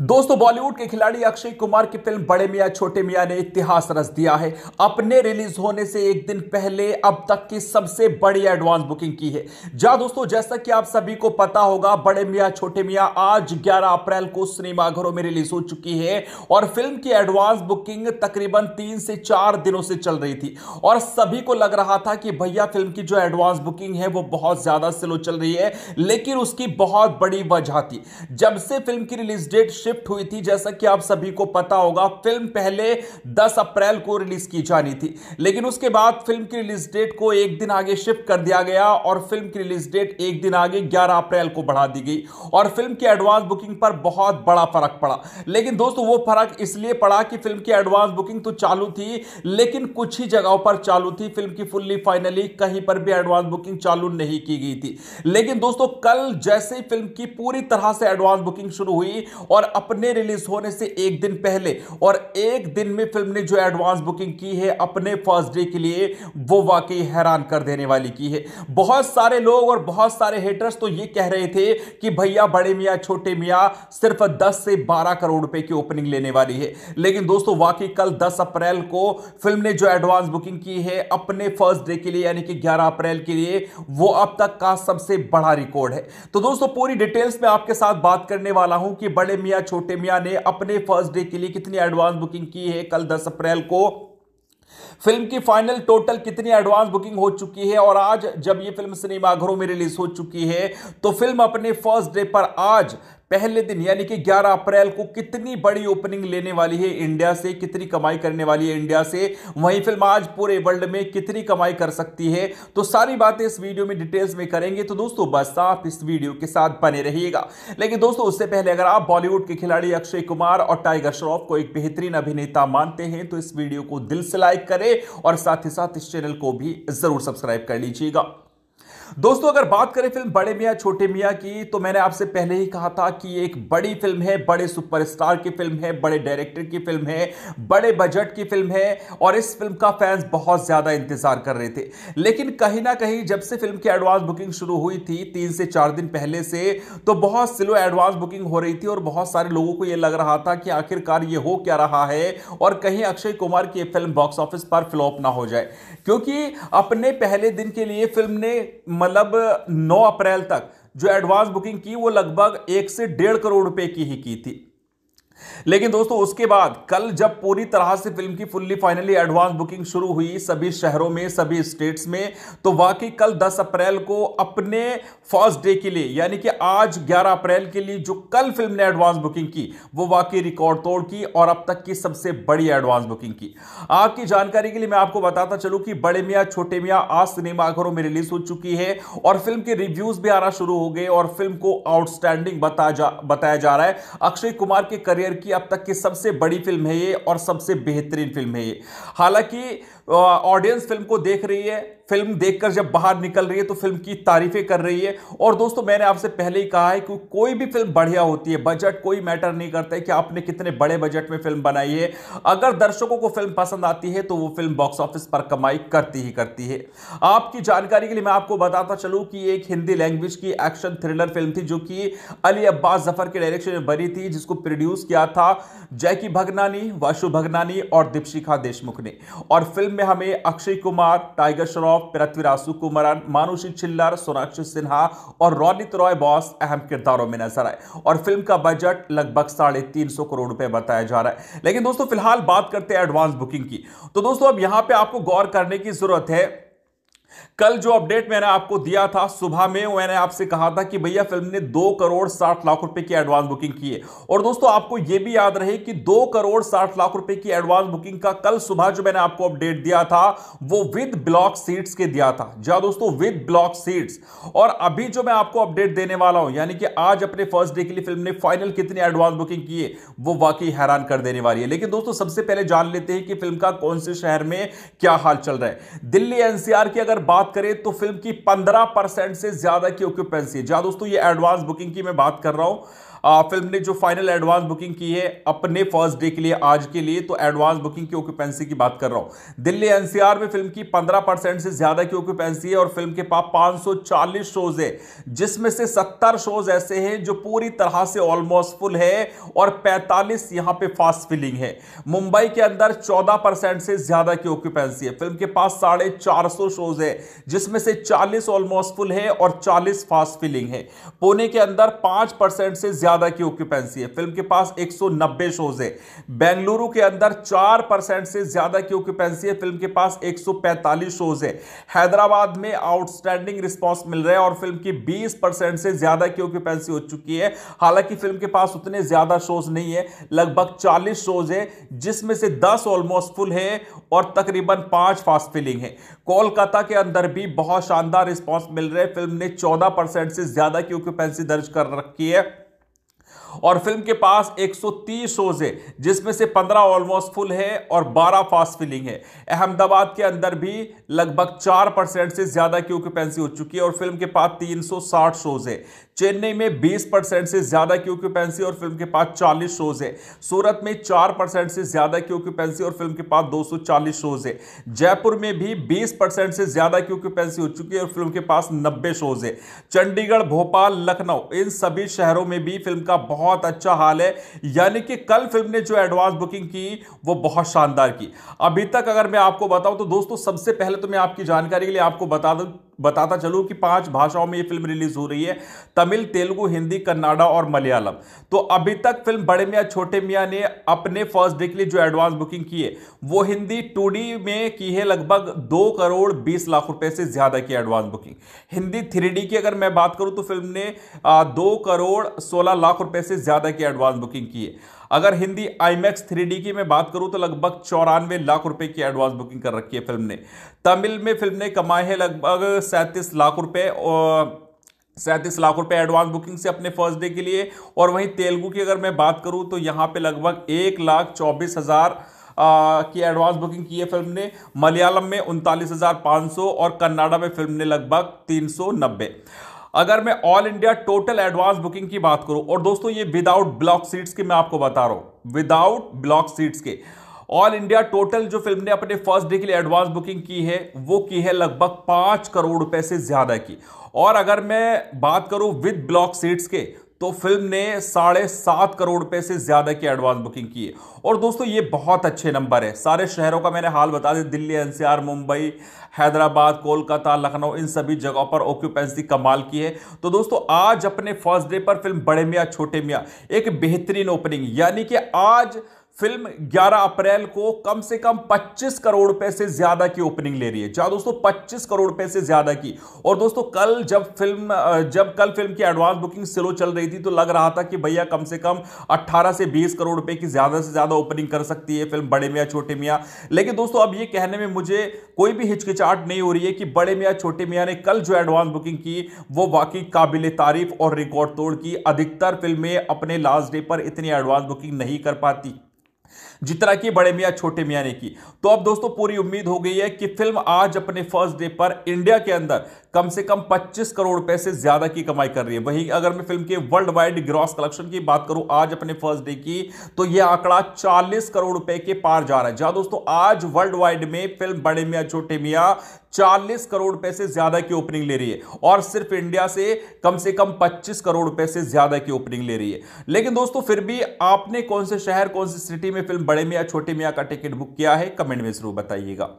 दोस्तों, बॉलीवुड के खिलाड़ी अक्षय कुमार की फ़िल्म बड़े मियाँ, छोटे मियाँ ने इतिहास रच दिया है। अपने रिलीज़ होने से एक दिन पहले अब तक की सबसे बड़ी एडवांस बुकिंग की है। जा दोस्तों, जैसा कि आप सभी को पता होगा, बड़े मियाँ, छोटे मियाँ आज 11 अप्रैल को सिनेमाघरों में रिलीज़ हो चुकी है और फ़िल्म की एडवांस बुकिंग तकरीबन तीन से चार दिनों से चल रही थी। और सभी को लग रहा था कि भैया, फ़िल्म की जो एडवांस बुकिंग है, वो बहुत ज़्यादा स्लो चल रही है, लेकिन उसकी बहुत बड़ी वजह थी। जब से फ़िल्म की रिलीज़ डेट शिफ्ट हुई थी, जैसा कि आप सभी को पता होगा, फ़िल्म पहले 10 अप्रैल को रिलीज़ की जानी थी। लेकिन उसके बाद फ़िल्म की रिलीज़ डेट को एक दिन आगे शिफ्ट कर दिया गया और फ़िल्म की रिलीज़ डेट एक दिन आगे 11 अप्रैल को बढ़ा दी गई। और फ़िल्म की एडवांस बुकिंग पर बहुत बड़ा फ़र्क पड़ा। लेकिन दोस्तों, वो फ़र्क इसलिए पड़ा कि फ़िल्म की एडवांस बुकिंग तो चालू थी, लेकिन कुछ ही जगहों पर चालू थी। फ़िल्म की फुल्ली फाइनली कहीं पर भी एडवांस बुकिंग चालू नहीं की गई थी। लेकिन दोस्तों, कल जैसे ही फ़िल्म की पूरी तरह से एडवांस बुकिंग शुरू हुई और अपने रिलीज़ होने से एक दिन पहले और एक दिन में फ़िल्म ने जो एडवांस बुकिंग की है अपने फ़र्स्ट डे के लिए, वो वाकई हैरान कर देने वाली की है। बहुत सारे लोग और बहुत सारे हेटर्स तो ये कह रहे थे कि भैया, बड़े मियाँ, छोटे मियाँ, सिर्फ़ 10 से 12 करोड़ रुपए की ओपनिंग लेने वाली है। लेकिन दोस्तों, वाकई कल 10 अप्रैल को फ़िल्म ने जो एडवांस बुकिंग की है अपने फ़र्स्ट डे के लिए, यानी कि 11 अप्रैल के लिए, वो अब तक का सबसे बड़ा रिकॉर्ड है। तो दोस्तों, पूरी डिटेल्स में आपके साथ बात करने वाला हूँ कि बड़े मियाँ छोटे मियाँ ने अपने फ़र्स्ट डे के लिए कितनी एडवांस बुकिंग की है? कल 10 अप्रैल को। फ़िल्म की फाइनल टोटल कितनी एडवांस बुकिंग हो चुकी है? और आज जब ये फ़िल्म सिनेमाघरों में रिलीज़ हो चुकी है तो फ़िल्म अपने फ़र्स्ट डे पर आज पहले दिन, यानी कि 11 अप्रैल को कितनी बड़ी ओपनिंग लेने वाली है इंडिया से, कितनी कमाई करने वाली है इंडिया से, वही फ़िल्म आज पूरे वर्ल्ड में कितनी कमाई कर सकती है तो सारी बातें इस वीडियो में डिटेल्स में करेंगे तो दोस्तों बस आप इस वीडियो के साथ बने रहिएगा। लेकिन दोस्तों, उससे पहले अगर आप बॉलीवुड के खिलाड़ी अक्षय कुमार और टाइगर श्रॉफ को एक बेहतरीन अभिनेता मानते हैं तो इस वीडियो को दिल से लाइक करें और साथ ही साथ इस चैनल को भी ज़रूर सब्सक्राइब कर लीजिएगा। दोस्तों, अगर बात करें फ़िल्म बड़े मियाँ, छोटे मियाँ की तो मैंने आपसे पहले ही कहा था कि एक बड़ी फ़िल्म है, बड़े सुपरस्टार की फ़िल्म है, बड़े डायरेक्टर की फ़िल्म है, बड़े बजट की फ़िल्म है, और इस फ़िल्म का फैंस बहुत ज़्यादा इंतज़ार कर रहे थे। लेकिन कहीं ना कहीं जब से फ़िल्म की एडवांस बुकिंग शुरू हुई थी, तीन से चार दिन पहले से तो बहुत स्लो एडवांस बुकिंग हो रही थी और बहुत सारे लोगों को यह लग रहा था कि आखिरकार ये हो क्या रहा है, और कहीं अक्षय कुमार की फ़िल्म बॉक्स ऑफ़िस पर फ्लॉप ना हो जाए। क्योंकि अपने पहले दिन के लिए फ़िल्म ने मतलब 9 अप्रैल तक, जो एडवांस बुकिंग की, वो लगभग एक से डेढ़ करोड़ रुपए की ही की थी। लेकिन दोस्तों, उसके बाद कल जब पूरी तरह से फ़िल्म की फुल्ली फाइनली एडवांस बुकिंग शुरू हुई सभी शहरों में, सभी स्टेट्स में तो वाकई कल 10 अप्रैल को अपने फ़र्स्ट डे के लिए, यानी कि आज 11 अप्रैल के लिए जो कल फ़िल्म ने एडवांस बुकिंग की, वो वाकई रिकॉर्ड तोड़ की और अब तक की सबसे बड़ी एडवांस बुकिंग की। आपकी जानकारी के लिए मैं आपको बताता चलूँ कि बड़े मियाँ, छोटे मियाँ आज सिनेमाघरों में रिलीज़ हो चुकी है और फ़िल्म के रिव्यूज़ भी आना शुरू हो गए और फ़िल्म को आउटस्टैंडिंग बताया जा रहा है। अक्षय कुमार के करियर की अब तक की सबसे बड़ी फ़िल्म है ये और सबसे बेहतरीन फ़िल्म है ये। हालाँकि ऑडियंस फ़िल्म को देख रही है। फ़िल्म देखकर जब बाहर निकल रही है तो फ़िल्म की तारीफें कर रही है। और दोस्तों, मैंने आपसे पहले ही कहा है कि कोई भी फ़िल्म बढ़िया होती है बजट कोई मैटर नहीं करता है कि आपने कितने बड़े बजट में फ़िल्म बनाई है। अगर दर्शकों को फ़िल्म पसंद आती है तो वो फ़िल्म बॉक्स ऑफ़िस पर कमाई करती ही करती है। आपकी जानकारी के लिए मैं आपको बताता चलूँ कि एक हिंदी लैंग्वेज की एक्शन थ्रिलर फ़िल्म थी, जो कि अली अब्बास ज़फ़र के डायरेक्शन में बनी थी, जिसको प्रोड्यूस किया था जैकी भगनानी, वाशु भगनानी और दीपशिखा देशमुख ने। और फ़िल्म में हमें अक्षय कुमार, टाइगर श्रॉफ पृथ्वीराज सुकुमरन, मानुषी छिल्लर, सोनाक्षी सिन्हा और रोनित रॉय बॉस अहम किरदारों में नज़र आए। और फ़िल्म का बजट लगभग साढ़े तीन सौ करोड़ रुपए बताया जा रहा है। लेकिन दोस्तों, फ़िलहाल बात करते हैं एडवांस बुकिंग की। तो दोस्तों, अब यहाँ पर आपको गौर करने की ज़रूरत है कल जो अपडेट मैंने आपको दिया था, सुबह में मैंने आपसे कहा था कि भैया फ़िल्म ने दो करोड़ साठ लाख रुपए की एडवांस बुकिंग की है। और दोस्तों, आपको यह भी याद रहे कि दो करोड़ साठ लाख रुपए की एडवांस बुकिंग का कल सुबह जो मैंने आपको अपडेट दिया था, वो विद ब्लॉक सीट्स के दिया था। जा दोस्तों, विद ब्लॉक सीट्स। और अभी जो मैं आपको अपडेट देने वाला हूँ, यानी कि आज अपने फ़र्स्ट डे के लिए फ़िल्म ने फाइनल कितनी एडवांस बुकिंग की है, वो वाकई हैरान कर देने वाली है। लेकिन दोस्तों, सबसे पहले जान लेते हैं कि फ़िल्म का कौन से शहर में क्या हाल चल रहा है। दिल्ली एनसीआर की अगर बात करें तो फ़िल्म की 15 परसेंट से ज़्यादा की ऑक्यूपेंसी जहाँ दोस्तों, ये एडवांस बुकिंग की मैं बात कर रहा हूँ। फ़िल्म ने जो फाइनल एडवांस बुकिंग की है अपने फ़र्स्ट डे के लिए, आज के लिए तो एडवांस बुकिंग की ऑक्यूपेंसी की बात कर रहा हूँ। दिल्ली एनसीआर में फ़िल्म की 15 परसेंट से ज़्यादा की ऑक्यूपेंसी है और फ़िल्म के पास 540 शोज़ है, जिसमें से 70 शोज़ ऐसे हैं जो पूरी तरह से ऑलमोस्ट फुल है और 45 यहाँ पे फास्ट फिलिंग है। मुंबई के अंदर 14 परसेंट से ज़्यादा की ऑक्यूपेंसी है। फ़िल्म के पास साढ़े चार शोज़ है, जिसमें से 40 ऑलमोस्ट फुल है और 40 फास्ट फिलिंग है। पुणे के अंदर पाँच परसेंट से ज़्यादा की ऑक्यूपेंसी है। फ़िल्म के पास 190 शोज़ है। बेंगलुरु के अंदर चार परसेंट से ज़्यादा की ऑक्यूपेंसी है। फ़िल्म के पास 145 शोज़ है। हैदराबाद में आउटस्टैंडिंग रिस्पॉन्स मिल रहा है और फ़िल्म की 20 परसेंट से ज़्यादा की ऑक्यूपेंसी हो चुकी है। हालाँकि फ़िल्म के पास उतने ज़्यादा शोज़ नहीं है। लगभग 40 शोज़ है, जिसमें से 10 ऑलमोस्ट फुल है और तकरीबन पाँच फास्ट फिलिंग है। कोलकाता के अंदर भी बहुत शानदार रिस्पॉन्स मिल रहे हैं। फ़िल्म ने 14 परसेंट से ज़्यादा की ऑक्यूपेंसी दर्ज कर रखी है। और फ़िल्म के पास 130 शोज़ है, जिसमें से 15 ऑलमोस्ट फुल है और 12 फास्ट फिलिंग है। अहमदाबाद के अंदर भी लगभग 4 परसेंट से ज़्यादा की ऑक्यूपेंसी हो चुकी है और फ़िल्म के पास 360 शोज़ है। चेन्नई में 20 परसेंट से ज़्यादा की ऑक्यूपेंसी और फ़िल्म के पास 40 शोज़ है। सूरत में 4 परसेंट से ज़्यादा की ऑक्यूपेंसी और फ़िल्म के पास 240 शोज़ है। जयपुर में भी 20 परसेंट से ज़्यादा की ऑक्यूपेंसी हो चुकी है और फ़िल्म के पास 90 शोज़ है। चंडीगढ़, भोपाल, लखनऊ, इन सभी शहरों में भी फ़िल्म का बहुत अच्छा हाल है। यानी कि कल फ़िल्म ने जो एडवांस बुकिंग की, वो बहुत शानदार की। अभी तक अगर मैं आपको बताऊँ तो दोस्तों, सबसे पहले तो मैं आपकी जानकारी के लिए आपको बता दूँ बताता चलूँ कि पाँच भाषाओं में ये फ़िल्म रिलीज़ हो रही है, तमिल, तेलुगु, हिंदी, कन्नाडा और मलयालम। तो अभी तक फ़िल्म बड़े मियाँ, छोटे मियाँ ने अपने फ़र्स्ट डे के लिए जो एडवांस बुकिंग की है, वो हिंदी टू में की है लगभग दो करोड़ बीस लाख रुपए से ज़्यादा की एडवांस बुकिंग। हिंदी थ्री की अगर मैं बात करूँ तो फ़िल्म ने दो करोड़ सोलह लाख रुपए से ज़्यादा की एडवांस बुकिंग की है। अगर हिंदी आईमैक्स थ्री की मैं बात करूँ तो लगभग चौरानवे लाख रुपए की एडवांस बुकिंग कर रखी है फ़िल्म ने। तमिल में फ़िल्म ने कमाए हैं लगभग सैंतीस लाख रुपए, और सैंतीस लाख रुपए एडवांस बुकिंग से अपने फ़र्स्ट डे के लिए। और वहीं तेलुगु की अगर मैं बात करूँ तो यहाँ पे लगभग एक लाख चौबीस हज़ार की एडवांस बुकिंग की है फ़िल्म ने। मलयालम में उनतालीस हज़ार पाँच सौ, और कन्नाडा में फ़िल्म ने लगभग तीन सौ नब्बे। अगर मैं all India total advance booking की बात करूँ, और दोस्तों ये विदाउट ब्लॉक सीट्स की मैं आपको बता रहा हूँ विदाउट ब्लॉक सीट्स के ऑल इंडिया टोटल जो फ़िल्म ने अपने फ़र्स्ट डे के लिए एडवांस बुकिंग की है, वो की है लगभग पाँच करोड़ रुपए से ज़्यादा की। और अगर मैं बात करूँ विद ब्लॉक सीट्स के तो फ़िल्म ने साढ़े सात करोड़ रुपए से ज़्यादा की एडवांस बुकिंग की है। और दोस्तों, ये बहुत अच्छे नंबर है। सारे शहरों का मैंने हाल बता दिया। दिल्ली, एनसीआर, मुंबई, हैदराबाद, कोलकाता, लखनऊ, इन सभी जगहों पर ऑक्यूपेंसी कमाल की है। तो दोस्तों, आज अपने फ़र्स्ट डे पर फ़िल्म बड़े मियाँ, छोटे मियाँ, एक बेहतरीन ओपनिंग यानी कि आज फ़िल्म 11 अप्रैल को कम से कम 25 करोड़ रुपए से ज़्यादा की ओपनिंग ले रही है। जहाँ दोस्तों 25 करोड़ रुपए से ज़्यादा की। और दोस्तों, कल जब फ़िल्म जब कल फ़िल्म की एडवांस बुकिंग स्लो चल रही थी तो लग रहा था कि भैया कम से कम 18 से 20 करोड़ रुपए की ज़्यादा से ज़्यादा ओपनिंग कर सकती है फ़िल्म बड़े मियाँ, छोटे मियाँ। लेकिन दोस्तों, अब ये कहने में मुझे कोई भी हिचकिचाहट नहीं हो रही है कि बड़े मियाँ, छोटे मियाँ ने कल जो एडवांस बुकिंग की, वो वाकई काबिल तारीफ़ और रिकॉर्ड तोड़ की। अधिकतर फ़िल्में अपने लास्ट डे पर इतनी एडवांस बुकिंग नहीं कर पाती। जितना कि बड़े मियाँ, छोटे मियाँ ने की। तो अब दोस्तों, पूरी उम्मीद हो गई है कि फ़िल्म आज अपने फ़र्स्ट डे पर इंडिया के अंदर कम से कम 25 करोड़ रुपए से ज़्यादा की कमाई कर रही है। वहीं अगर मैं फ़िल्म के वर्ल्ड वाइड ग्रॉस कलेक्शन की बात करूँ आज अपने फ़र्स्ट डे की तो यह आंकड़ा 40 करोड़ रुपए के पार जा रहा है। जहाँ दोस्तों, आज वर्ल्ड वाइड में फ़िल्म बड़े मियाँ, छोटे मियाँ 40 करोड़ रुपए से ज़्यादा की ओपनिंग ले रही है। और सिर्फ़ इंडिया से कम से कम 25 करोड़ रुपए से ज़्यादा की ओपनिंग ले रही है। लेकिन दोस्तों, फिर भी आपने कौन से शहर, कौन सी सिटी में फ़िल्म बड़े मियाँ, छोटे मियाँ का टिकट बुक किया है? कमेंट में ज़रूर बताइएगा।